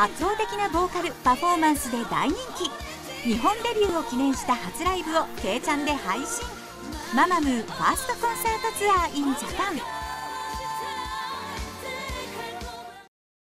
圧倒的なボーカルパフォーマンスで大人気。日本デビューを記念した初ライブを K ちゃんで配信。ママムーファーストコンサートツアー in ジャパン。